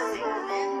Bye.